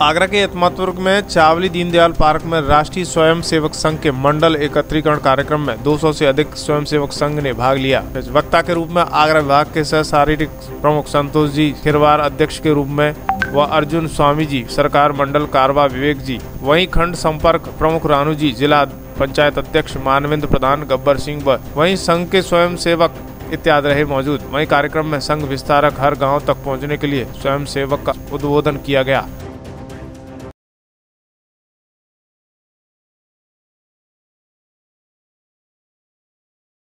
आगरा के यतमातुर्ग में चावली दीनदयाल पार्क में राष्ट्रीय स्वयं सेवक संघ के मंडल एकत्रीकरण कार्यक्रम में 200 से अधिक स्वयं सेवक संघ ने भाग लिया। वक्ता के रूप में आगरा विभाग के सह शारीरिक प्रमुख संतोष जी, खिरवार अध्यक्ष के रूप में व अर्जुन स्वामी जी, सरकार मंडल कारवा विवेक जी, वहीं खंड संपर्क प्रमुख रानू जी, जिला पंचायत अध्यक्ष मानवेंद्र प्रधान, गब्बर सिंह व वहीं संघ के स्वयं सेवक इत्यादि रहे मौजूद। वहीं कार्यक्रम में संघ विस्तारक हर गाँव तक पहुँचने के लिए स्वयं सेवक का उद्बोधन किया गया।